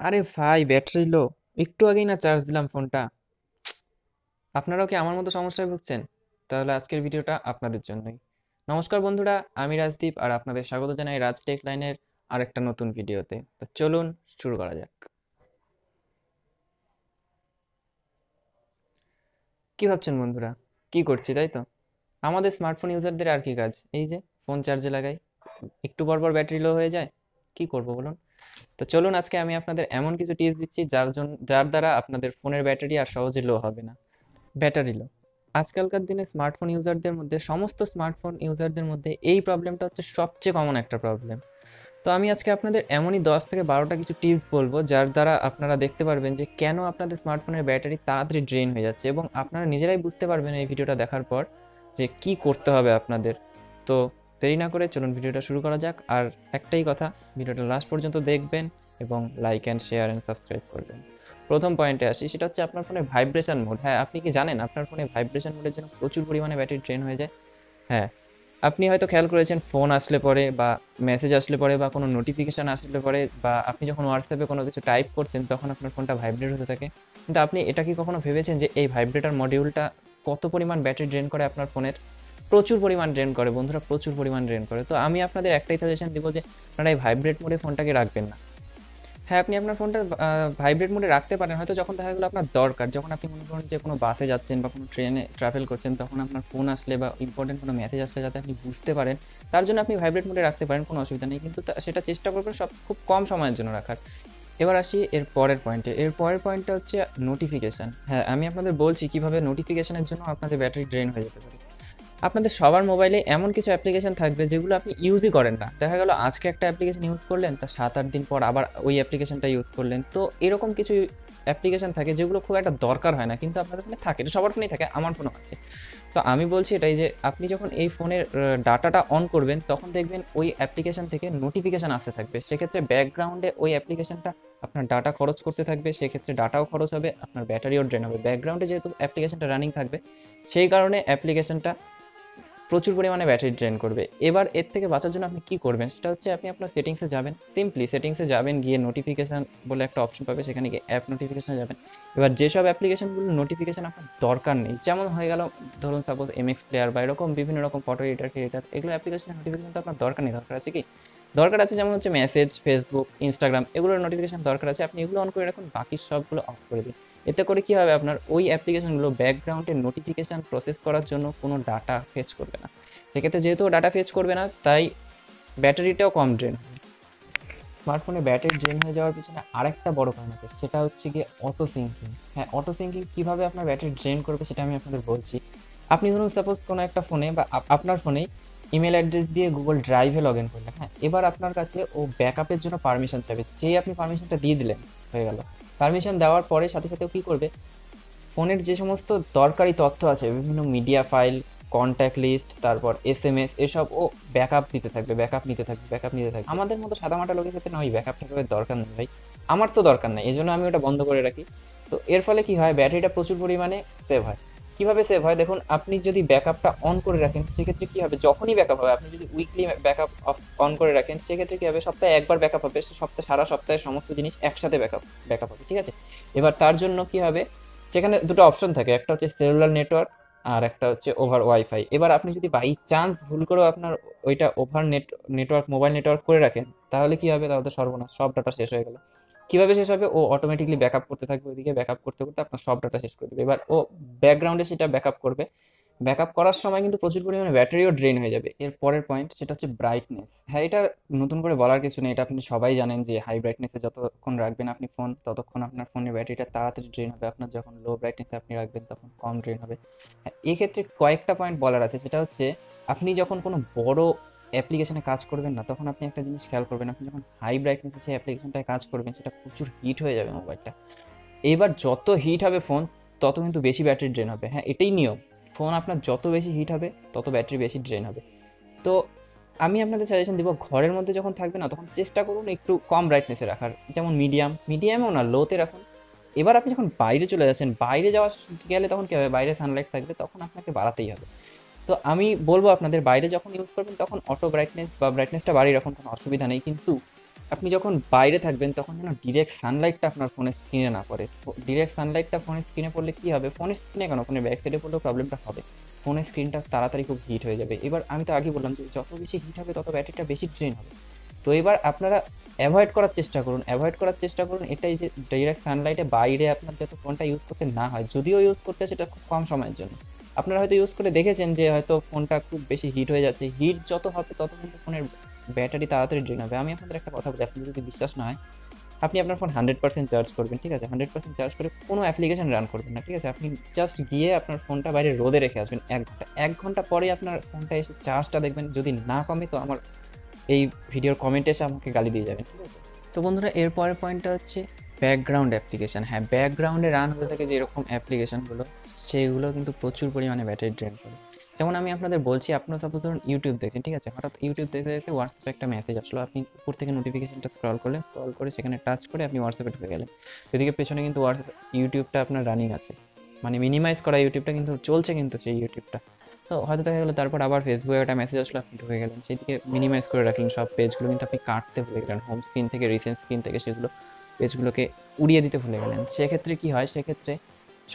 আরে ভাই ব্যাটারি লো একটু আগেই না চার্জ দিলাম ফোনটা আপনারাও কি আমার মতো সমস্যায় ভুগছেন? তাহলে আজকের ভিডিওটা আপনাদের জন্যই। নমস্কার বন্ধুরা, আমি রাজদীপ আর আপনাদের স্বাগত জানাই রাজ টেক লাইনের আরেকটা নতুন ভিডিওতে। তো চলুন শুরু করা যাক। কি ভাবছেন বন্ধুরা? কি করছি, তাই তো? আমাদের স্মার্টফোন ইউজারদের আর কি কাজ? এই যে ফোন চার্জে লাগাই। একটু পর পর ব্যাটারি লো হয়ে যায়। কি করব বলুন? তো চলুন আজকে আমি আপনাদের এমন কিছু টিপস দিচ্ছি যার জন্য যার দ্বারা আপনাদের ফোনের ব্যাটারি আর সহজে লো হবে না। ব্যাটারি লো আজকালকার দিনে স্মার্টফোন ইউজারদের মধ্যে, সমস্ত স্মার্টফোন ইউজারদের মধ্যে এই প্রবলেমটা হচ্ছে সবচেয়ে কমন একটা প্রবলেম তো আমি আজকে আপনাদের এমনই দশ থেকে বারোটা কিছু টিপস বলব যার দ্বারা আপনারা দেখতে পারবেন যে কেন আপনাদের স্মার্টফোনের ব্যাটারি তাড়াতাড়ি ড্রেন হয়ে যাচ্ছে এবং আপনারা নিজেরাই বুঝতে পারবেন এই ভিডিওটা দেখার পর যে কি করতে হবে আপনাদের। তো দেরি না করে চলুন ভিডিওটা শুরু করা যাক। আর একটাই কথা, ভিডিওটা লাস্ট পর্যন্ত দেখবেন এবং like and share and subscribe করবেন। প্রথম পয়েন্টে আসি, সেটা হচ্ছে আপনার ফোনে ভাইব্রেশন মোড হ্যাঁ আপনি কি জানেন আপনার ফোনে ভাইব্রেশন মোডের জন্য প্রচুর পরিমাণে ব্যাটারি ড্রেন হয়ে যায়? হ্যাঁ আপনি হয়তো খেয়াল করেছেন ফোন আসলে পরে বা মেসেজ আসলে পরে বা কোনো নোটিফিকেশান আসলে পরে বা আপনি যখন হোয়াটসঅ্যাপে কোনো কিছু টাইপ করছেন, তখন আপনার ফোনটা ভাইব্রেট হতে থাকে। কিন্তু আপনি এটা কি কখনো ভেবেছেন যে এই ভাইব্রেটার মডিউলটা কত পরিমাণ ব্যাটারি ড্রেন করে আপনার ফোনের প্রচুর পরিমাণ ড্রেন করে, বন্ধুরা প্রচুর পরিমাণ ড্রেন করে। তো আমি আপনাদের একটাই সাজেশন দিব যে, আপনারা এই ভাইব্রেট মোডে ফোনটাকে রাখবেন না। হ্যাঁ আপনি আপনার ফোনটা ভাইব্রেট মোডে রাখতে পারেন। হয়তো যখন দেখা গেলো আপনার দরকার, যখন আপনি মনে করেন যে কোনো বাসে যাচ্ছেন বা কোনো ট্রেনে ট্রাভেল করছেন, তখন আপনার ফোন আসলে বা ইম্পর্টেন্ট কোনো মেসেজ আসলে যাতে আপনি বুঝতে পারেন, তার জন্য আপনি ভাইব্রেট মোডে রাখতে পারেন, কোনো অসুবিধা নেই। কিন্তু সেটা চেষ্টা করবেন সব খুব কম সময়ের জন্য রাখার। এবার আসি এর পরের পয়েন্টে এর পরের পয়েন্টটা হচ্ছে নোটিফিকেশান হ্যাঁ আমি আপনাদের বলছি কীভাবে নোটিফিকেশানের জন্য আপনাদের ব্যাটারি ড্রেন হয়ে যেতে পারে। আপনাদের সবার মোবাইলে এমন কিছু অ্যাপ্লিকেশন থাকবে যেগুলো আপনি ইউজই করেন না। দেখা গেল আজকে একটা অ্যাপ্লিকেশন ইউজ করলেন, তা সাত আট দিন পর আবার ওই অ্যাপ্লিকেশনটা ইউজ করলেন। তো এরকম কিছু অ্যাপ্লিকেশন থাকে যেগুলো খুব একটা দরকার হয় না, কিন্তু আপনাদের ফোনে থাকে, এটা সবার ফোনেই থাকে, আমার ফোনও আছে। তো আমি বলছি এটাই যে, আপনি যখন এই ফোনের ডাটাটা অন করবেন, তখন দেখবেন ওই অ্যাপ্লিকেশন থেকে নোটিফিকেশান আসতে থাকবে। সেক্ষেত্রে ব্যাকগ্রাউন্ডে ওই অ্যাপ্লিকেশনটা আপনার ডাটা খরচ করতে থাকবে, সেক্ষেত্রে ডাটাও খরচ হবে, আপনার ব্যাটারিও ড্রেন হবে। ব্যাকগ্রাউন্ডে যেহেতু অ্যাপ্লিকেশনটা রানিং থাকবে, সেই কারণে অ্যাপ্লিকেশনটা প্রচুর পরিমাণে ব্যাটারি ড্রেন করবে। এবার এর থেকে বাঁচার জন্য আপনি কি করবেন? সেটা হচ্ছে আপনি আপনার সেটিংসে যাবেন। সিম্পলি সেটিংসে যাবেন, গিয়ে নোটিফিকেশান বলে একটা অপশন পাবে, সেখানে গিয়ে অ্যাপ নোটিফিকেশান যাবেন। এবার যেসব অ্যাপ্লিকেশনগুলো নোটিফিকেশান আপনার দরকার নেই, যেমন হয়ে গেল, ধরুন সাপোজ এমএক্স প্লেয়ার বা এরকম বিভিন্ন রকম ফটো এডিটার ক্রিয়েটার এগুলো অ্যাপ্লিকেশন নোটিফিকেশন তো আপনার দরকার নেই। দরকার আছে কি? দরকার আছে যেমন হচ্ছে মেসেজ ফেসবুক ইনস্টাগ্রাম এগুলোর নোটিফিকেশন দরকার আছে। আপনি এগুলো অন করে রাখুন, বাকি সবগুলো অফ করে দিন। এতে করে কী হবে? আপনার ওই অ্যাপ্লিকেশনগুলো ব্যাকগ্রাউন্ডে নোটিফিকেশান প্রসেস করার জন্য কোনো ডাটা ফেচ করবে না। সেক্ষেত্রে যেহেতু ডাটা ফেচ করবে না, তাই ব্যাটারিটাও কম ড্রেন স্মার্টফোনে ব্যাটারি ড্রেন হয়ে যাওয়ার পিছনে আরেকটা বড় কারণ আছে, সেটা হচ্ছে গিয়ে অটো সিঙ্কিং হ্যাঁ অটো সিঙ্কিং কীভাবে আপনার ব্যাটারি ড্রেন করবে সেটা আমি আপনাদের বলছি। আপনি ধরুন সাপোজ কোনো একটা ফোনে বা আপনার ফোনেই ইমেল অ্যাড্রেস দিয়ে গুগল ড্রাইভে লগ ইন করলেন হ্যাঁ এবার আপনার কাছে ও ব্যাকআপের জন্য পারমিশন চাইবে। যেই আপনি পারমিশনটা দিয়ে দিলেন, হয়ে গেল। পারমিশন দেওয়ার পরে সাথে সাথে কী করবে? ফোনের যে সমস্ত দরকারি তথ্য আছে, বিভিন্ন মিডিয়া ফাইল কন্ট্যাক্ট লিস্ট তারপর এস এম এস এসব ও ব্যাকআপ দিতে থাকবে ব্যাকআপ নিতে থাকবে ব্যাকআপ নিতে থাকবে। আমাদের মতো সাদামাটা লোকের ক্ষেত্রে না, ওই ব্যাকআপ থাকবে দরকার নেই ভাই। আমার তো দরকার নেই এই জন্য আমি ওটা বন্ধ করে রাখি। তো এর ফলে কি হয়? ব্যাটারিটা প্রচুর পরিমাণে সেভ হয়। কীভাবে সেভ হয়? দেখুন, আপনি যদি ব্যাকআপটা অন করে রাখেন, সেক্ষেত্রে কী হবে? যখনই ব্যাকআপ হবে, আপনি যদি উইকলি ব্যাকআপ অন করে রাখেন, সেক্ষেত্রে কী হবে? সপ্তাহে একবার ব্যাকআপ হবে, সপ্তাহে, সারা সপ্তাহে সমস্ত জিনিস একসাথে ব্যাকআপ ব্যাকআপ হবে, ঠিক আছে? এবার তার জন্য কি হবে? সেখানে দুটো অপশন থাকে, একটা হচ্ছে সেলুলার নেটওয়ার্ক আর একটা হচ্ছে ওভার ওয়াইফাই এবার আপনি যদি বাই চান্স ভুল করেও আপনার ওইটা over net network mobile network করে রাখেন, তাহলে কি হবে? তাহলে সর্বনাশ, সব ডাটা শেষ হয়ে গেল। কীভাবে শেষ হবে? ও অটোমেটিকলি ব্যাকআপ করতে থাকবে ওইদিকে ব্যাকআপ করতে করতে আপনার সব ডাটা শেষ করে দেবে। এবার ও ব্যাকগ্রাউন্ডে সেটা ব্যাকআপ করবে। ব্যাকআপ করার সময় কিন্তু প্রচুর পরিমাণে ব্যাটারিও ড্রেন হয়ে যাবে। এর পরের পয়েন্ট সেটা হচ্ছে ব্রাইটনেস হ্যাঁ এটা নতুন করে বলার কিছু নেই। এটা আপনি সবাই জানেন যে হাই ব্রাইটনেসে যতক্ষণ রাখবেন আপনি ফোন ততক্ষণ আপনার ফোনের ব্যাটারিটা তাড়াতাড়ি ড্রেন হবে। আপনার যখন লো ব্রাইটনেসে আপনি রাখবেন তখন কম ড্রেন হবে। হ্যাঁ এক্ষেত্রে কয়েকটা পয়েন্ট বলার আছে। সেটা হচ্ছে আপনি যখন কোনো বড় অ্যাপ্লিকেশনে কাজ করবেন না, তখন আপনি একটা জিনিস খেয়াল করবেন, আপনি যখন হাই ব্রাইটনেসে সেই অ্যাপ্লিকেশনটায় কাজ করবেন, সেটা প্রচুর হিট হয়ে যাবে মোবাইলটা এবার যত হিট হবে ফোন তত কিন্তু বেশি ব্যাটারি ড্রেন হবে। হ্যাঁ এটাই নিয়ম। ফোন আপনার যত বেশি হিট হবে, তত ব্যাটারি বেশি ড্রেন হবে। তো আমি আপনাদের সাজেশন দিব, ঘরের মধ্যে যখন থাকবে না, তখন চেষ্টা করুন একটু কম ব্রাইটনেসে রাখার। যেমন মিডিয়াম মিডিয়ামেও না লোতে রাখুন। এবার আপনি যখন বাইরে চলে যাচ্ছেন, বাইরে যাওয়া গেলে তখন কী হবে? বাইরে সানলাইট থাকবে, তখন আপনাকে বাড়াতেই হবে। তো আমি বলব আপনাদের বাইরে যখন ইউজ করবেন, তখন অটো ব্রাইটনেস বা ব্রাইটনেসটা বাড়িয়ে রাখুন, কোনো অসুবিধা নেই। কিন্তু আপনি যখন বাইরে থাকবেন, তখন যেন ডিরেক্ট সানলাইটটা আপনার ফোনের স্ক্রিনে না পড়ে। ডিরেক্ট সানলাইটটা ফোনের স্ক্রিনে পড়লে কী হবে? ফোনের স্ক্রিনে কেন? ফোনের ব্যাক সাইডে পড়লেও প্রবলেমটা হবে। ফোনের স্ক্রিনটা তাড়াতাড়ি খুব হিট হয়ে যাবে। এবার আমি তো আগে বললাম যে, যত বেশি হিট হবে, তত ব্যাটারিটা বেশি ড্রেন হবে। তো এবার আপনারা অ্যাভয়েড করার চেষ্টা করুন। অ্যাভয়েড করার চেষ্টা করুন, এটাই যে ডাইরেক্ট সানলাইটে বাইরে আপনার যাতে ফোনটা ইউজ করতে না হয়। যদিও ইউজ করতে সেটা খুব কম সময়ের জন্য। আপনারা হয়তো ইউজ করে দেখেছেন যে হয়তো ফোনটা খুব বেশি হিট হয়ে যাচ্ছে। হিট যত হবে তত কিন্তু ফোনের ব্যাটারি তাড়াতাড়ি ড্রেন হবে। আমি আপনাদের একটা কথা বলি আপনি যদি বিশ্বাস না হয়, আপনি আপনার ফোন হান্ড্রেড পার্সেন্ট চার্জ করবেন, ঠিক আছে? হান্ড্রেড পার্সেন্ট চার্জ করে কোনো অ্যাপ্লিকেশন রান করবেন না, ঠিক আছে? আপনি জাস্ট গিয়ে আপনার ফোনটা বাইরে রোদে রেখে আসবেন এক ঘণ্টা। এক ঘণ্টা পরে আপনার ফোনটা এসে চার্জটা দেখবেন, যদি না কমে তো আমার এই ভিডিওর কমেন্টে এসে আমাকে গালি দিয়ে যাবেন, ঠিক আছে? তো বন্ধুরা, এর পরের পয়েন্টটা হচ্ছে ব্যাকগ্রাউন্ড অ্যাপ্লিকেশান হ্যাঁ ব্যাকগ্রাউন্ডে রান হতে থাকে যেরকম অ্যাপ্লিকেশানগুলো সেগুলো কিন্তু প্রচুর পরিমাণে ব্যাটারি ড্রেন করে। যেমন আমি আপনাদের বলছি, আপনারা সাপোজ ধরুন ইউটিউব দেখছেন, ঠিক আছে? হঠাৎ ইউটিউব দেখতে দেখতে হোয়াটসঅ্যাপে একটা মেসেজ আসলো, আপনি উপর থেকে নোটিফিকেশনটা স্ক্রল করলেন স্ক্রল করে সেখানে টাচ করে আপনি হোয়াটসঅ্যাপে ঢুকে গেলেন। এদিকে পেছনে কিন্তু হোয়াটসঅ্যাপ ইউটিউবটা আপনার রানিং আছে। মানে মিনিমাইজ করা ইউটিউবটা কিন্তু চলছে কিন্তু সেই ইউটিউবটা তো হয়তো দেখা গেলো, তারপর আবার ফেসবুকে একটা মেসেজ আসলো, আপনি ঢুকে গেলেন। সেদিকে মিনিমাইজ করে রাখলেন সব পেজগুলো কিন্তু আপনি কাটতে ভুলে গেলেন হোম স্ক্রিন থেকে রিসেন্ট স্ক্রিন থেকে সেগুলো। পেজগুলোকে উড়িয়ে দিতে ভুলে গেলেন। সেক্ষেত্রে কী হয়? সেক্ষেত্রে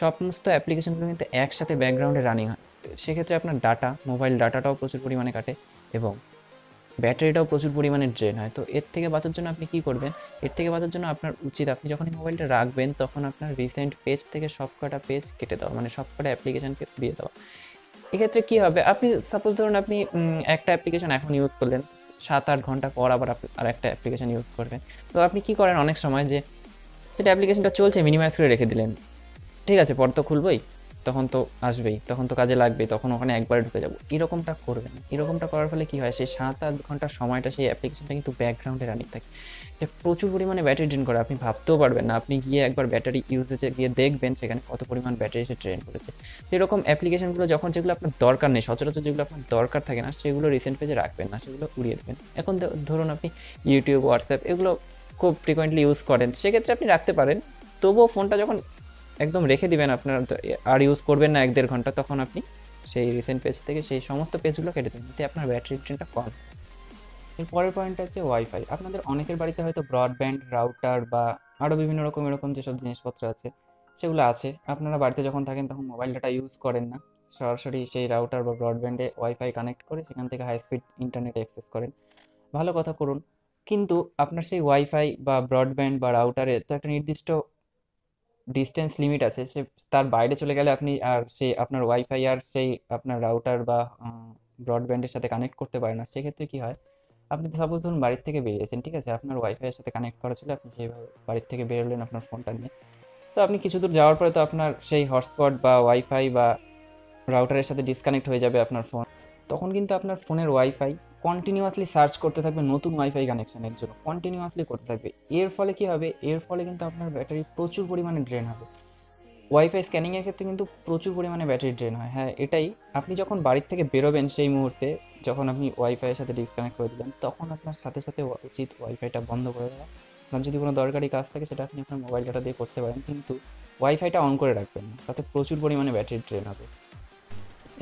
সমস্ত অ্যাপ্লিকেশনগুলো কিন্তু একসাথে ব্যাকগ্রাউন্ডে রানিং হয়। সেক্ষেত্রে আপনার ডাটা, মোবাইল ডাটাটাও প্রচুর পরিমাণে কাটে এবং ব্যাটারিটাও প্রচুর পরিমাণে ড্রেন হয়। তো এর থেকে বাঁচার জন্য আপনি কী করবেন? এর থেকে বাঁচার জন্য আপনার উচিত, আপনি যখন মোবাইলটা রাখবেন, তখন আপনার রিসেন্ট পেজ থেকে সব কটা পেজ কেটে দেওয়া মানে সব কটা অ্যাপ্লিকেশনকে দিয়ে দেওয়া। এক্ষেত্রে কী হবে? আপনি সাপোজ ধরুন আপনি একটা অ্যাপ্লিকেশন এখন ইউজ করলেন। সাত আট ঘণ্টা পর আবার আর একটা অ্যাপ্লিকেশন ইউজ করবেন। তো আপনি কি করেন অনেক সময় যে, সেটা অ্যাপ্লিকেশনটা চলছে মিনিমাইজ করে রেখে দিলেন। ঠিক আছে, পর তো খুলবই। তখন তো আসবেই, তখন তো কাজে লাগবেই, তখন ওখানে একবার ঢুকে যাব। এরকমটা করবেন এরকমটা করার ফলে কী হয়, সেই সাত আট ঘণ্টার সময়টা সেই অ্যাপ্লিকেশনটা কিন্তু ব্যাকগ্রাউন্ডে রানিং থাকে। যে প্রচুর পরিমাণে ব্যাটারি ড্রেন করে, আপনি ভাবতেও পারবেন না। আপনি গিয়ে একবার ব্যাটারি ইউজেজে গিয়ে দেখবেন সেখানে কত পরিমাণ ব্যাটারি এসে ট্রেন করেছে। তো এরকম অ্যাপ্লিকেশনগুলো যখন যেগুলো আপনার দরকার নেই, সচরাচর যেগুলো আপনার দরকার থাকে না, সেগুলো রিসেন্ট পেজে রাখবেন না, সেগুলো উড়িয়ে দেবেন। এখন ধরুন আপনি ইউটিউব হোয়াটসঅ্যাপ এগুলো খুব ফ্রিকোয়েন্টলি ইউজ করেন, সেক্ষেত্রে আপনি রাখতে পারেন। তবুও ফোনটা যখন একদম রেখে দিবেন আপনার আর ইউজ করবেন না এক দেড় ঘণ্টা, তখন আপনি সেই রিসেন্ট পেজ থেকে সেই সমস্ত পেজগুলো কেটে দেবেন, যাতে আপনার ব্যাটারি ট্রেনটা কম এর পরের পয়েন্টটা হচ্ছে ওয়াইফাই আপনাদের অনেকের বাড়িতে হয়তো ব্রডব্যান্ড রাউটার বা আরও বিভিন্ন রকম এরকম যেসব জিনিসপত্র আছে, সেগুলো আছে। আপনারা বাড়িতে যখন থাকেন তখন মোবাইল ডাটা ইউজ করেন না। সরাসরি সেই রাউটার বা ব্রডব্যান্ডে ওয়াইফাই কানেক্ট করে সেখান থেকে হাই স্পিড ইন্টারনেট অ্যাক্সেস করেন। ভালো কথা করুন। কিন্তু আপনার সেই ওয়াইফাই বা ব্রডব্যান্ড বা রাউটারে তো একটা নির্দিষ্ট ডিস্টেন্স লিমিট আছে, সে তার বাইরে চলে গেলে আপনি আর সে আপনার ওয়াইফাই আর সেই আপনার রাউটার বা ব্রডব্যান্ডের সাথে কানেক্ট করতে পারে না। সেক্ষেত্রে কী হয়, আপনি সাপোজ ধরুন বাড়ির থেকে বেরিয়েছেন, ঠিক আছে? আপনার ওয়াইফাইয়ের সাথে কানেক্ট করা ছিল, আপনি যেভাবে বাড়ির থেকে বেরোলেন আপনার ফোনটা নিয়ে। তো আপনি কিছু দূর যাওয়ার পরে তো আপনার সেই হটস্পট বা ওয়াইফাই বা রাউটারের সাথে ডিসকানেক্ট হয়ে যাবে আপনার ফোন তখন কিন্তু আপনার ফোনের ওয়াইফাই কন্টিনিউয়াসলি সার্চ করতে থাকবে নতুন ওয়াইফাই কানেকশানের জন্য কন্টিনিউয়াসলি করতে থাকবে। এর ফলে কী হবে? এর ফলে কিন্তু আপনার ব্যাটারি প্রচুর পরিমাণে ড্রেন হবে। ওয়াইফাই স্ক্যানিংয়ের ক্ষেত্রে কিন্তু প্রচুর পরিমাণে ব্যাটারি ড্রেন হয়। হ্যাঁ এটাই। আপনি যখন বাড়ির থেকে বেরোবেন সেই মুহূর্তে, যখন আপনি ওয়াইফাইয়ের সাথে ডিসকানেক্ট করে দিলেন তখন আপনার সাথে সাথে উচিত ওয়াইফাইটা বন্ধ করে দেওয়া। আপনার যদি কোনো দরকারি কাজ থাকে, সেটা আপনি আপনার মোবাইল ডাটা দিয়ে করতে পারেন, কিন্তু ওয়াইফাইটা অন করে রাখবেন তাতে প্রচুর পরিমাণে ব্যাটারি ড্রেন হবে।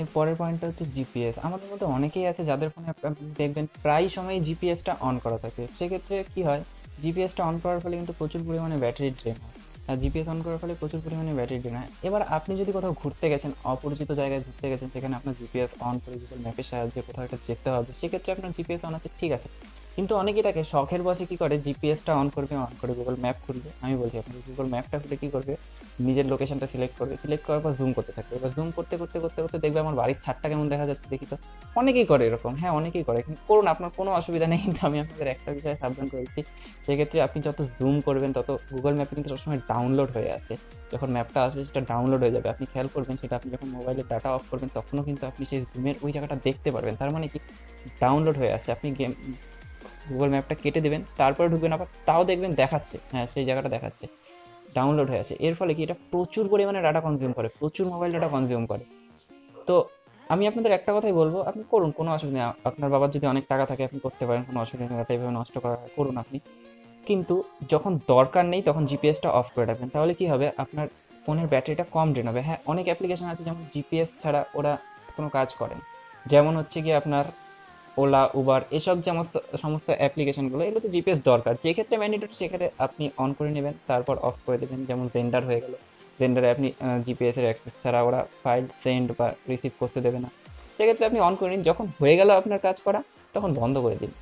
এর পরের পয়েন্টটা হচ্ছে জিপিএস আমাদের মধ্যে অনেকেই আছে যাদের ফোনে আপনি দেখবেন প্রায় সময় জিপিএসটা অন করা থাকে। সেক্ষেত্রে কি হয়? জিপিএসটা অন করার ফলে কিন্তু প্রচুর পরিমাণে ব্যাটারি ড্রেন হয়। আর জিপিএস অন করার ফলে প্রচুর পরিমাণে ব্যাটারি ড্রেন হয়। এবার আপনি যদি কোথাও ঘুরতে গেছেন, অপরিচিত জায়গায় ঘুরতে গেছেন, সেখানে আপনার জিপিএস অন করে গুগল ম্যাপের সাহায্যে কোথাও একটা যেতে হবে, সেক্ষেত্রে আপনার জিপিএস অন আছে, ঠিক আছে। কিন্তু অনেকেই তাকে শখের বসে কী করে? জিপিএসটা অন করবে অন করে গুগল ম্যাপ খুলবে। আমি বলছি, আপনি গুগল ম্যাপটা খুলে কী করবে? নিজের লোকেশনটা সিলেক্ট করবে। সিলেক্ট করার পর জুম করতে থাকবে। এবার জুম করতে করতে করতে করতে দেখবে আমার বাড়ির ছাদটা কেমন দেখা যাচ্ছে দেখি তো। অনেকেই করে এরকম। হ্যাঁ অনেকেই করে। কিন্তু করুন, আপনার কোনো অসুবিধা নেই। কিন্তু আমি আপনাদের একটা বিষয়ে সাবধান করেছি সেক্ষেত্রে আপনি যত জুম করবেন, তত গুগল ম্যাপে কিন্তু সবসময় ডাউনলোড হয়ে আসে যখন ম্যাপটা আসবে, সেটা ডাউনলোড হয়ে যাবে। আপনি খেয়াল করবেন, সেটা আপনি যখন মোবাইলের ডাটা অফ করবেন, তখনও কিন্তু আপনি সেই জুমের ওই জায়গাটা দেখতে পারবেন। তার মানে কি? ডাউনলোড হয়ে আসছে। আপনি গেম গুগল ম্যাপটা কেটে দেবেন, তারপরে ঢুকবেন আবার, তাও দেখবেন দেখাচ্ছে। হ্যাঁ সেই জায়গাটা দেখাচ্ছে। ডাউনলোড হয়ে আছে এর ফলে কি এটা প্রচুর পরিমাণে ডাটা কনজিউম করে, প্রচুর মোবাইল ডাটা কনজিউম করে। তো আমি আপনাদের একটা কথাই বলব, আপনি করুন, কোনো অসুবিধা নেই। আপনার বাবার যদি অনেক টাকা থাকে, আপনি করতে পারেন, কোনো অসুবিধা নেই এইভাবে নষ্ট করা করুন আপনি। কিন্তু যখন দরকার নেই, তখন জিপিএসটা অফ করে রাখবেন। তাহলে কি হবে? আপনার ফোনের ব্যাটারিটা কম ড্রেন হবে। হ্যাঁ অনেক অ্যাপ্লিকেশন আছে যেমন জিপিএস ছাড়া ওরা কোনো কাজ করেন যেমন হচ্ছে কি আপনার ওলা, উবার এসব সমস্ত সমস্ত অ্যাপ্লিকেশনগুলো, এগুলোতে জিপিএস দরকার। যে ক্ষেত্রে ম্যান্ডেটরি, সেক্ষেত্রে আপনি অন করে নেবেন, তারপর অফ করে দেবেন, যেমন জেন্ডার হয়ে গেল। জেন্ডারে আপনি জিপিএসের অ্যাক্সেস ছাড়া ওরা ফাইল সেন্ড বা রিসিভ করতে দেবে না। সেক্ষেত্রে আপনি অন করে নিন, যখন হয়ে গেল আপনার কাজ করা, তখন বন্ধ করে দিন।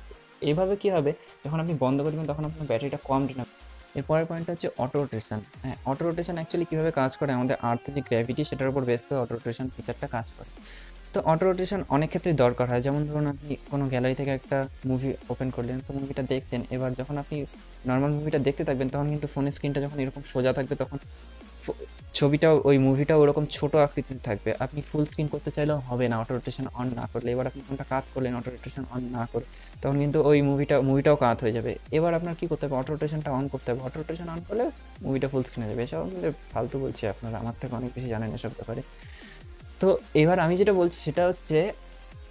এইভাবে কি হবে? যখন আপনি বন্ধ করে দেবেন, তখন আপনার ব্যাটারিটা কম হবে। এরপরের পয়েন্টটা হচ্ছে অটো রোটেশন হ্যাঁ অটো রোটেশন অ্যাকচুয়ালি কীভাবে কাজ করে? আমাদের আর্থে যে গ্র্যাভিটি সেটার উপর বেস করে অটো রোটেশন ফিচারটা কাজ করে। তো অটো রোটেশন অনেক ক্ষেত্রেই দরকার হয়। যেমন ধরুন আপনি কোনো গ্যালারি থেকে একটা মুভি ওপেন করলেন, তো মুভিটা দেখছেন, এবার যখন আপনি নর্মাল মুভিটা দেখতে থাকবেন, তখন কিন্তু ফোনের স্ক্রিনটা যখন এরকম সোজা থাকবে, তখন ছবিটাও, ওই মুভিটাও ওরকম ছোট আকৃতির থাকবে। আপনি ফুল স্ক্রিন করতে চাইলেও হবে না অটো রোটেশন অন না করলে। এবার আপনি ফোনটা কাত করলেন অটো রোটেশন অন না করে, তখন কিন্তু ওই মুভিটা মুভিটাও কাত হয়ে যাবে। এবার আপনার কি করতে হবে? অটো রোটেশনটা অন করতে হবে। অটো রোটেশন অন করলে মুভিটা ফুল স্ক্রিনে যাবে। এসব ফালতু বলছি আপনারা। আমার থেকে অনেক বেশি জানেন এসব ব্যাপারে। তো এবার আমি যেটা বলছি সেটা হচ্ছে,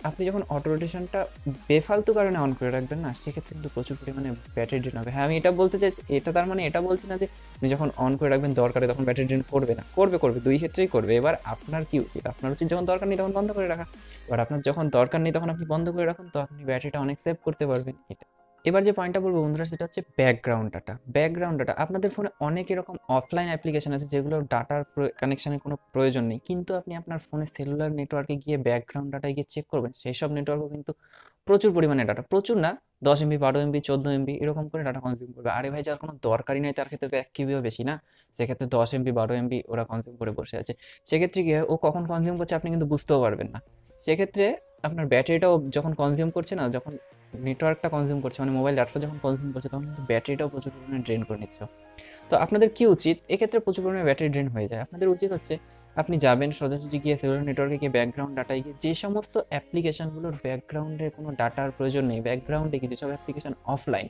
আপনি যখন অটো রোটেশনটা বেফালতু কারণে অন করে রাখবেন না, সেক্ষেত্রে কিন্তু প্রচুর পরিমাণে ব্যাটারি ড্রেন হবে। হ্যাঁ আমি এটা বলতে চাইছি, এটা তার মানে এটা বলছি না যে, আপনি যখন অন করে রাখবেন দরকারে তখন ব্যাটারি ড্রেন করবে না। করবে করবে, দুই ক্ষেত্রেই করবে। এবার আপনার কি উচিত? আপনার উচিত যখন দরকার নেই তখন বন্ধ করে রাখা। এবার আপনার যখন দরকার নেই তখন আপনি বন্ধ করে রাখুন, তো আপনি ব্যাটারিটা অনেক সেভ করতে পারবেন। এটা এবার যে পয়েন্টটা বলব বন্ধুরা, সেটা হচ্ছে ব্যাকগ্রাউন্ড ডাটা ব্যাকগ্রাউন্ড ডাটা আপনাদের ফোনে অনেক এরকম অফলাইন অ্যাপ্লিকেশন আছে যেগুলো ডাটার কানেকশনের কোনো প্রয়োজন নেই। কিন্তু আপনি আপনার ফোনে সেলুলার নেটওয়ার্কে গিয়ে ব্যাকগ্রাউন্ড ডাটায় গিয়ে চেক করবেন, সেই সব নেটওয়ার্কও কিন্তু প্রচুর পরিমাণে ডাটা প্রচুর না, দশ এমবি বারো এমবি চোদ্দ এমবি এরকম করে ডাটা কনজিউম করবে। আরে ভাই, যার কোনো দরকারই নেই, তার ক্ষেত্রে তো এক কিবিও বেশি না। সেক্ষেত্রে দশ এমবি বারো এমবি ওরা কনজিউম করে বসে আছে। সেক্ষেত্রে গিয়ে ও কখন কনজিউম করছে আপনি কিন্তু বুঝতেও পারবেন না। সেক্ষেত্রে আপনার ব্যাটারিটাও যখন কনজিউম করছে না, যখন নেটওয়ার্কটা কনজিউম করছে মানে মোবাইল ডাটা যখন কনজিউম করছে, তখন কিন্তু ব্যাটারিটাও প্রচুর পরিমাণে ড্রেন করে নিচ্ছে। তো আপনাদের কি উচিত? এক্ষেত্রে প্রচুর পরিমাণে ব্যাটারি ড্রেন হয়ে যায়। আপনাদের উচিত হচ্ছে, আপনি যাবেন সোজাসুজি গিয়ে সেলুলার নেটওয়ার্কে গিয়ে ব্যাকগ্রাউন্ড ডাটায় গিয়ে যে সমস্ত অ্যাপ্লিকেশানগুলোর ব্যাকগ্রাউন্ডের কোনো ডাটার প্রয়োজন নেই ব্যাকগ্রাউন্ডে কি যেসব অ্যাপ্লিকেশান অফলাইন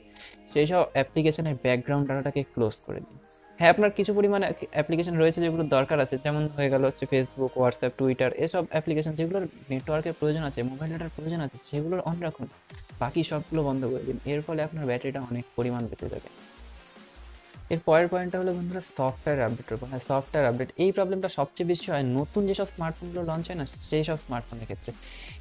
সেই সব অ্যাপ্লিকেশনের ব্যাকগ্রাউন্ড ডাটাটাকে ক্লোজ করে দিন। হ্যাঁ আপনার কিছু পরিমাণে অ্যাপ্লিকেশন রয়েছে যেগুলো দরকার আছে, যেমন হয়ে গেল হচ্ছে ফেসবুক হোয়াটসঅ্যাপ টুইটার এসব অ্যাপ্লিকেশন যেগুলোর নেটওয়ার্কের প্রয়োজন আছে মোবাইল ডাটার প্রয়োজন আছে, সেগুলোর অন রাখুন। বাকি সবগুলো বন্ধ করে দিন। এর ফলে আপনার ব্যাটারিটা অনেক পরিমাণ বেঁচে যাবে। এর পরের পয়েন্টটা হলো বন্ধুরা সফটওয়্যার আপডেটের উপর। হ্যাঁ সফটওয়্যার আপডেট এই প্রবলেমটা সবচেয়ে বেশি হয় নতুন যেসব স্মার্টফোনগুলো লঞ্চ হয় না, সেই সব স্মার্টফোনের ক্ষেত্রে।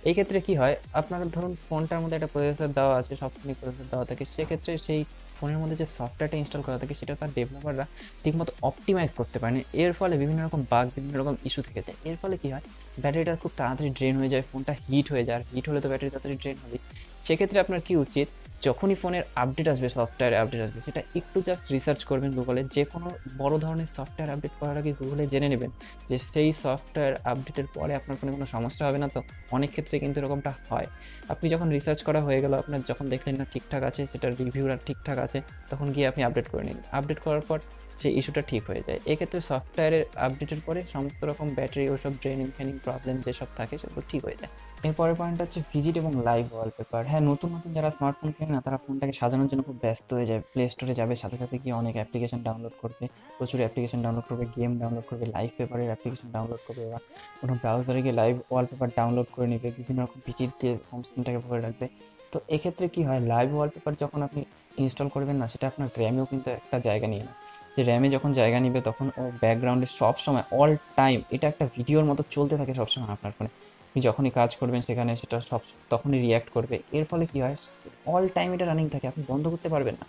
এই ক্ষেত্রে কি হয়? আপনার ধরুন ফোনটার মধ্যে একটা প্রসেসর দেওয়া আছে ফোনে প্রসেসর দেওয়া থাকে, সেক্ষেত্রে সেই ফোনের মধ্যে যে সফটওয়্যারটা ইনস্টল করা থাকে, সেটা তার ডেভেলপাররা ঠিকমতো অপটিমাইজ করতে পারে না। এর ফলে বিভিন্ন রকম বাগ বিভিন্ন রকম ইস্যু থেকে যায়। এর ফলে কী হয়? ব্যাটারিটা খুব তাড়াতাড়ি ড্রেন হয়ে যায়, ফোনটা হিট হয়ে যায়। আর হিট হলে তো ব্যাটারি তাড়াতাড়ি ড্রেন হবে সেক্ষেত্রে আপনার কি উচিত? যখনই ফোনের আপডেট আসবে সফটওয়্যার আপডেট আসবে, সেটা একটু জাস্ট রিসার্চ করবেন গুগলে যে কোনো বড় ধরনের সফটওয়্যার আপডেট করার আগে গুগলে জেনে নেবেন যে সেই সফটওয়্যার আপডেটের পরে আপনার ফোনে কোনো সমস্যা হবে না তো অনেক ক্ষেত্রে কিন্তু এরকমটা হয়। আপনি যখন রিসার্চ করা হয়ে গেল, আপনার যখন দেখলেন না ঠিকঠাক আছে, সেটার রিভিউরা ঠিকঠাক আছে, তখন গিয়ে আপনি আপডেট করে নিন। আপডেট করার পর সেই ইস্যুটা ঠিক হয়ে যায়। এক্ষেত্রে সফটওয়্যারের আপডেটের পরে সমস্ত রকম ব্যাটারি ওসব ড্রেনিং ফ্যানিং প্রবলেম যেসব থাকে সেগুলো ঠিক হয়ে যায়। এরপরের পয়েন্ট হচ্ছে ভিজিট এবং লাইভ ওয়ালপেপার হ্যাঁ নতুন নতুন যারা স্মার্টফোন কেনে না, তারা ফোনটাকে সাজানোর জন্য খুব ব্যস্ত হয়ে যায়। প্লে স্টোরে যাবে, সাথে সাথে গিয়ে অনেক অ্যাপ্লিকেশন ডাউনলোড করবে, প্রচুর অ্যাপ্লিকেশন ডাউনলোড করবে গেম ডাউনলোড করবে লাইভ পেপারের অ্যাপ্লিকেশন ডাউনলোড করবে বা কোনো ব্রাউজারে গিয়ে লাইভ ওয়ালপেপার ডাউনলোড করে নেবে, বিভিন্ন রকম ভিজিট দিয়ে হোম স্ক্রিনটাকে ভরে রাখবে। তো এক্ষেত্রে কী হয়? লাইভ ওয়ালপেপার যখন আপনি ইনস্টল করবেন না, সেটা আপনার র্যামেও কিন্তু একটা জায়গা নিয়ে নেয়। যে র্যামে যখন জায়গা নিবে তখন ও ব্যাকগ্রাউন্ডে সবসময় অল টাইম এটা একটা ভিডিওর মতো চলতে থাকে সবসময় আপনার ফোনে আপনি যখনই কাজ করবেন সেখানে সেটা সব, তখনই রিয়্যাক্ট করবে। এর ফলে কী হয় অল টাইম এটা রানিং থাকে, আপনি বন্ধ করতে পারবেন না।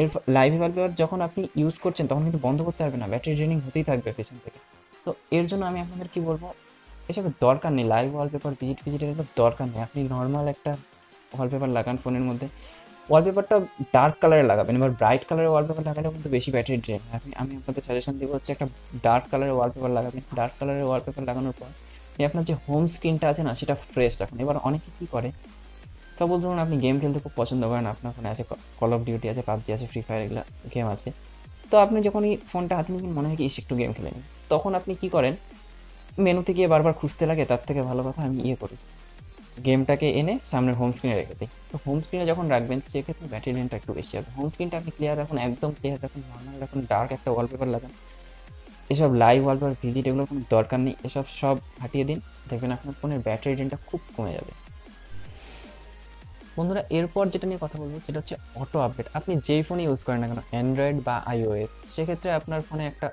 এর লাইভ ওয়ালপেপার যখন আপনি ইউজ করছেন তখন কিন্তু বন্ধ করতে পারবেন না ব্যাটারি ড্রেনিং হতেই থাকবে পেছন থেকে। তো এর জন্য আমি আপনাদের কী বলব, এসবের দরকার নেই লাইভ ওয়ালপেপার ভিজিট ভিজিটের দরকার নেই। আপনি নর্মাল একটা ওয়ালপেপার লাগান ফোনের মধ্যে ওয়ালপেপারটা ডার্ক কালারে লাগাবেন, এবার ব্রাইট কালারের ওয়ালপেপার লাগালে কিন্তু বেশি ব্যাটারি ড্রেন আপনি আমি আপনাদের সাজেশন দেবো হচ্ছে একটা ডার্ক কালারের ওয়ালপেপার লাগাবেন। ডার্ক কালারের ওয়ালপেপার লাগানোর পর আপনার যে হোম স্ক্রিনটা আছে না, সেটা ফ্রেশ রাখুন। এবার অনেকে কী করে? সাপোজ ধরুন আপনি গেম খেলতে খুব পছন্দ করেন, আপনার ফোনে আছে কল অফ ডিউটি আছে, পাবজি আছে ফ্রি ফায়ার এগুলো গেম আছে। তো আপনি যখনই ফোনটা হাতে নিবেন, মনে হয় কি একটু গেম খেলেন তখন আপনি কি করেন? মেনুতে গিয়ে বারবার খুঁজতে লাগে, তার থেকে ভালো কথা আমি ইয়ে করি। গেমটাকে এনে সামনের হোম স্ক্রিনে রেখে দিই। তো হোম স্ক্রিনে যখন রাখবেন, সেক্ষেত্রে ব্যাটারি রেনটা একটু বেশি হবে। হোম স্ক্রিনটা আপনি ক্লিয়ার রাখুন, একদম ক্লিয়ার রাখুন নর্মাল রাখুন ডার্ক একটা ওয়ালপেপার লাগান। এসব লাইভ ওয়ালপেপার ভিজিট এগুলো কোনো দরকার নেই, এসব সব হাটিয়ে দিন। দেখবেন আপনার ফোনের ব্যাটারি রেনটা খুব কমে যাবে। বন্ধুরা, এরপর যেটা নিয়ে কথা বলব, সেটা হচ্ছে অটো আপডেট আপনি যেই ফোনে ইউজ করেন না কেন অ্যান্ড্রয়েড বা আইওএস সেক্ষেত্রে আপনার ফোনে একটা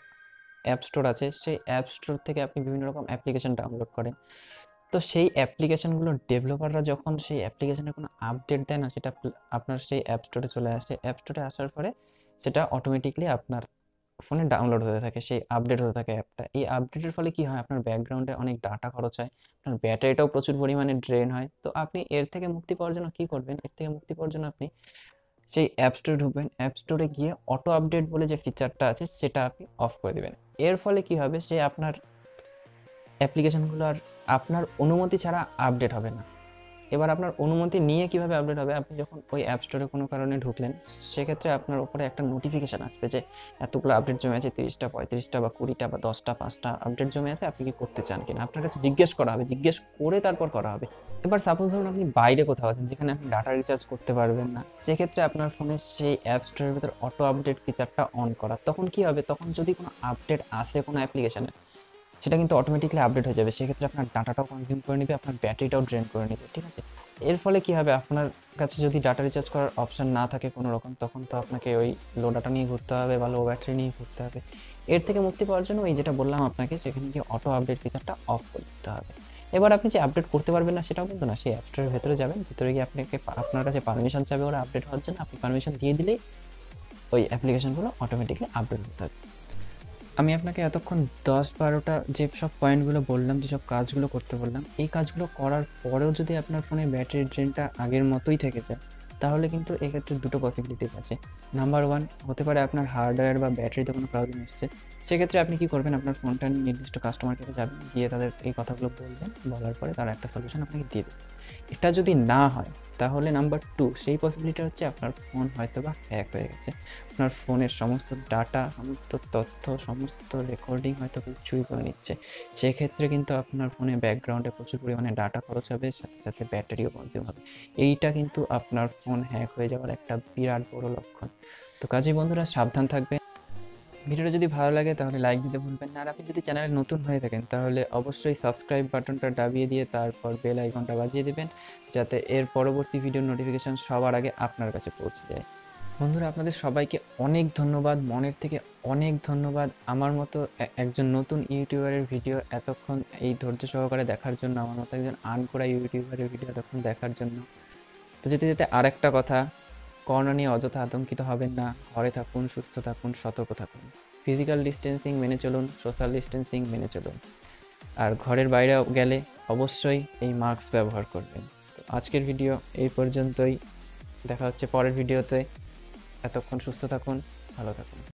অ্যাপ স্টোর আছে। সেই অ্যাপ স্টোর থেকে আপনি বিভিন্ন রকম অ্যাপ্লিকেশন ডাউনলোড করেন। তো সেই অ্যাপ্লিকেশনগুলো ডেভেলপাররা যখন সেই অ্যাপ্লিকেশনের কোনো আপডেট দেয় না, সেটা আপনার সেই অ্যাপ স্টোরে চলে আসে। অ্যাপ স্টোরে আসার পরে সেটা অটোমেটিকলি আপনার ফোনে ডাউনলোড হতে থাকে, সেই আপডেট হতে থাকে অ্যাপটা এই আপডেটের ফলে কি হয়? আপনার ব্যাকগ্রাউন্ডে অনেক ডাটা খরচ হয়, আপনার ব্যাটারিটাও প্রচুর পরিমাণে ড্রেন হয়। তো আপনি এর থেকে মুক্তি পাওয়ার জন্য কী করবেন? এর থেকে মুক্তি পাওয়ার জন্য আপনি সেই অ্যাপ স্টোরে ঢুকবেন। অ্যাপ স্টোরে গিয়ে অটো আপডেট বলে যে ফিচারটা আছে, সেটা আপনি অফ করে দেবেন। এর ফলে কি হবে? সে আপনার অ্যাপ্লিকেশনগুলো আর আপনার অনুমতি ছাড়া আপডেট হবে না। এবার আপনার অনুমতি নিয়ে কীভাবে আপডেট হবে? আপনি যখন ওই অ্যাপ স্টোরে কোনো কারণে ঢুকলেন, সেক্ষেত্রে আপনার উপরে একটা নোটিফিকেশান আসবে যে, এতগুলো আপডেট জমে আছে, তিরিশটা, পঁয়ত্রিশটা বা কুড়িটা বা দশটা, পাঁচটা আপডেট জমে আছে, আপনি কি করতে চান কিনা? আপনার কাছে জিজ্ঞেস করা হবে, জিজ্ঞেস করে তারপর করা হবে। এবার সাপোজ ধরুন আপনি বাইরে কোথাও আছেন, যেখানে আপনি ডাটা রিচার্জ করতে পারবেন না, সেক্ষেত্রে আপনার ফোনে সেই অ্যাপ স্টোরের ভিতর অটো আপডেট ফিচারটা অন করা। তখন কি হবে? তখন যদি কোনো আপডেট আসে কোনো অ্যাপ্লিকেশনে সেটা কিন্তু অটোমেটিকলি আপডেট হয়ে যাবে। সেক্ষেত্রে আপনার ডাটাটাও কনজিউম করে নেবে, আপনার ব্যাটারিটাও ড্রেন করে নেবে, ঠিক আছে? এর ফলে কি হবে? আপনার কাছে যদি ডাটা রিচার্জ করার অপশন না থাকে কোনো রকম, তখন তো আপনাকে ওই লো ডাটা নিয়ে ঘুরতে হবে বা লো ব্যাটারি নিয়ে ঘুরতে হবে। এর থেকে মুক্তি পাওয়ার জন্য ওই যেটা বললাম আপনাকে, সেখানে গিয়ে অটো আপডেট ফিচারটা অফ করে দিতে হবে। এবার আপনি যে আপডেট করতে পারবেন না, সেটাও কিন্তু না, সেই অ্যাপটার ভেতরে যাবেন, ভেতরে গিয়ে আপনাকে আপনার কাছে পারমিশন চাবে ওরা আপডেট হওয়ার জন্য, আপনি পারমিশন দিয়ে দিলেই ওই অ্যাপ্লিকেশনগুলো অটোমেটিকলি আপডেট হতে থাকবে আমি আপনাকে এতক্ষণ দশ বারোটা যে সব পয়েন্টগুলো বললাম যেসব কাজগুলো করতে বললাম, এই কাজগুলো করার পরেও যদি আপনার ফোনে ব্যাটারির ড্রেনটা আগের মতোই থেকে যায়, তাহলে কিন্তু এক্ষেত্রে দুটো পসিবিলিটিস আছে। নাম্বার ওয়ান হতে পারে আপনার হার্ডওয়্যার বা ব্যাটারিতে কোনো প্রবলেম এসছে, সেক্ষেত্রে আপনি কি করবেন? আপনার ফোনটা নির্দিষ্ট কাস্টমার কেটে যাবেন, গিয়ে তাদের এই কথাগুলো বলবেন, বলার পরে তারা একটা সলিউশন আপনাকে দিয়ে দেবে। এটা যদি না হয় তাহলে নাম্বার টু সেই পসিবিলিটি হচ্ছে আপনার ফোন হয়তো বা হ্যাক হয়ে গেছে। আপনার ফোনের সমস্ত ডাটা সমস্ত তথ্য, সমস্ত রেকর্ডিং হয়তো চুরি করে নিচ্ছে। সেক্ষেত্রে কিন্তু আপনার ফোনে ব্যাকগ্রাউন্ডে প্রচুর পরিমাণে ডাটা খরচ হবে, সাথে সাথে ব্যাটারিও কনজিউম হবে। এইটা কিন্তু আপনার ফোন হ্যাক হয়ে যাওয়ার একটা বিরাট বড় লক্ষণ। তো কাজী বন্ধুরা, সাবধান থাকবেন। ভিডিওটা যদি ভালো লাগে তাহলে লাইক দিতে ভুলবেন না। আর আপনি যদি চ্যানেলে নতুন হয়ে থাকেন, তাহলে অবশ্যই সাবস্ক্রাইব বাটনটা দাবিয়ে দিয়ে তারপর বেল আইকনটা বাজিয়ে দেবেন, যাতে এর পরবর্তী ভিডিও নোটিফিকেশন সবার আগে আপনার কাছে পৌঁছে যায়। বন্ধুরা, আপনাদের সবাইকে অনেক ধন্যবাদ। মনের থেকে অনেক ধন্যবাদ। আমার মতো একজন নতুন ইউটিউবারের ভিডিও এতক্ষণ এই ধৈর্য সহকারে দেখার জন্য, আমার মতো একজন আন করা ইউটিউবারের ভিডিও এতক্ষণ দেখার জন্য। তো যেতে যেতে আরেকটা কথা করোনা নিয়ে অযথা আতঙ্কিত হবেন না, ঘরে থাকুন, সুস্থ থাকুন, সতর্ক থাকুন। ফিজিক্যাল ডিস্টেন্সিং মেনে চলুন সোশ্যাল ডিস্টেন্সিং মেনে চলুন। আর ঘরের বাইরে গেলে অবশ্যই এই মাস্ক ব্যবহার করবেন। তো আজকের ভিডিও এই পর্যন্তই। দেখা হচ্ছে পরের ভিডিওতে এতক্ষণ সুস্থ থাকুন, ভালো থাকুন।